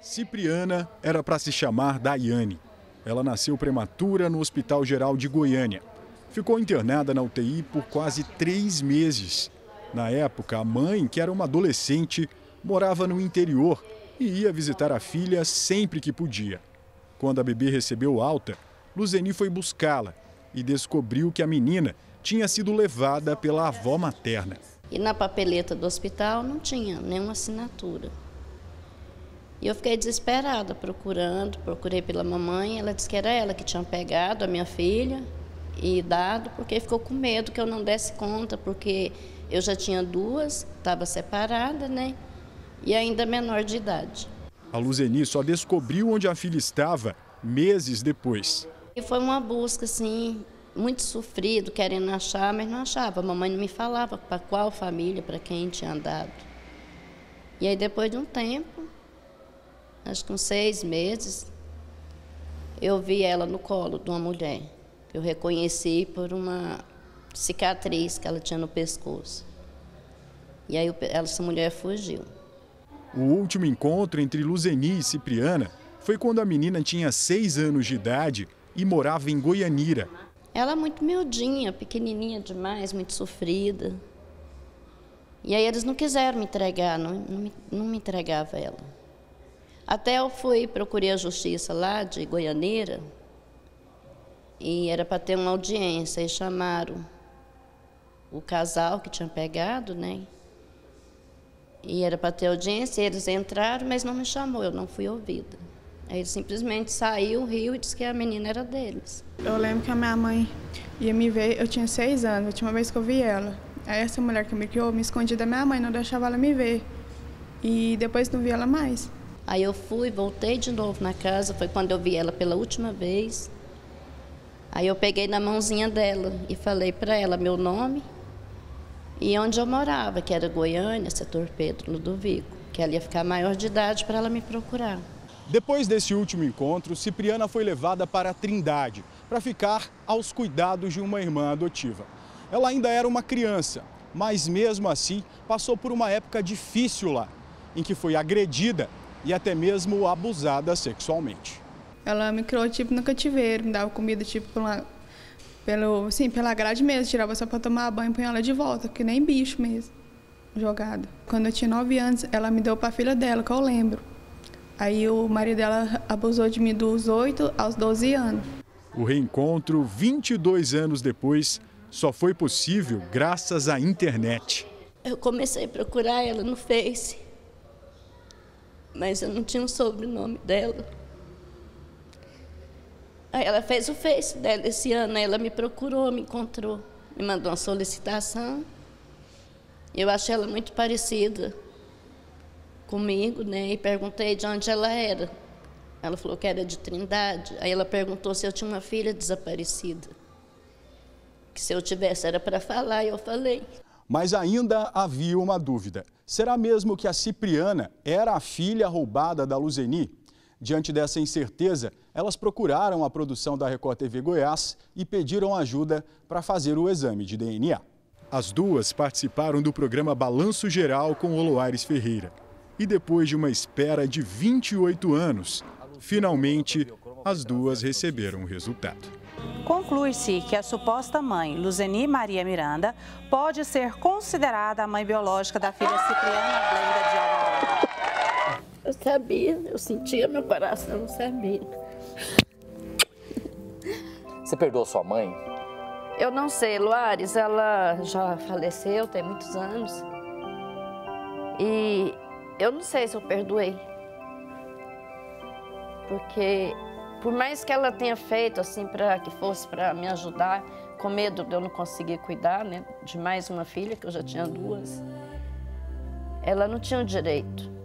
Cipriana era para se chamar Daiane. Ela nasceu prematura no Hospital Geral de Goiânia. Ficou internada na UTI por quase três meses. Na época, a mãe, que era uma adolescente, morava no interior e ia visitar a filha sempre que podia. Quando a bebê recebeu alta, Luzeni foi buscá-la e descobriu que a menina tinha sido levada pela avó materna. E na papeleta do hospital não tinha nenhuma assinatura. E eu fiquei desesperada, procurando, procurei pela mamãe. Ela disse que era ela que tinha pegado a minha filha e dado, porque ficou com medo que eu não desse conta, porque eu já tinha duas, estava separada, né? E ainda menor de idade. A Luzeni só descobriu onde a filha estava meses depois. E foi uma busca, assim, muito sofrido, querendo achar, mas não achava. A mamãe não me falava para qual família, para quem tinha andado. E aí, depois de um tempo, acho que uns seis meses, eu vi ela no colo de uma mulher. Eu reconheci por uma cicatriz que ela tinha no pescoço. E aí essa mulher fugiu. O último encontro entre Luzeni e Cipriana foi quando a menina tinha seis anos de idade e morava em Goianira. Ela muito miudinha, pequenininha demais, muito sofrida. E aí eles não quiseram me entregar, não, não, me, não me entregava ela. Até eu fui, procurei a justiça lá de Goianeira, e era para ter uma audiência, e chamaram o casal que tinha pegado, né? E era para ter audiência, eles entraram, mas não me chamou, eu não fui ouvida. Aí ele simplesmente saiu, riu e disse que a menina era deles. Eu lembro que a minha mãe ia me ver, eu tinha seis anos, a última vez que eu vi ela. Aí essa mulher que me criou me escondia da minha mãe, não deixava ela me ver. E depois não vi ela mais. Aí eu fui, voltei de novo na casa, foi quando eu vi ela pela última vez. Aí eu peguei na mãozinha dela e falei para ela meu nome e onde eu morava, que era Goiânia, setor Pedro Ludovico, que ela ia ficar maior de idade para ela me procurar. Depois desse último encontro, Cipriana foi levada para a Trindade para ficar aos cuidados de uma irmã adotiva. Ela ainda era uma criança, mas mesmo assim passou por uma época difícil lá, em que foi agredida e até mesmo abusada sexualmente. Ela me criou tipo no cativeiro, me dava comida tipo pela, pelo, sim, pela grade mesmo, tirava só para tomar banho e punha ela de volta, que nem bicho mesmo, jogado. Quando eu tinha nove anos, ela me deu para a filha dela, que eu lembro. Aí o marido dela abusou de mim dos 8 aos 12 anos. O reencontro, 22 anos depois, só foi possível graças à internet. Eu comecei a procurar ela no Face, mas eu não tinha o sobrenome dela. Aí ela fez o Face dela esse ano, ela me procurou, me encontrou, me mandou uma solicitação. Eu achei ela muito parecida comigo, né? E perguntei de onde ela era. Ela falou que era de Trindade. Aí ela perguntou se eu tinha uma filha desaparecida. Que se eu tivesse era para falar, e eu falei. Mas ainda havia uma dúvida. Será mesmo que a Cipriana era a filha roubada da Luzeni? Diante dessa incerteza, elas procuraram a produção da Record TV Goiás e pediram ajuda para fazer o exame de DNA. As duas participaram do programa Balanço Geral com Oloares Ferreira. E depois de uma espera de 28 anos, finalmente as duas receberam o resultado. Conclui-se que a suposta mãe, Luzeni Maria Miranda, pode ser considerada a mãe biológica da filha Cipriana Blenda de Alvarado. Eu sabia, eu sentia meu coração, eu sabia. Você perdoou sua mãe? Eu não sei, Luares, ela já faleceu, tem muitos anos. E eu não sei se eu perdoei. Porque por mais que ela tenha feito assim para que fosse para me ajudar, com medo de eu não conseguir cuidar, né, de mais uma filha que eu já tinha duas, ela não tinha o direito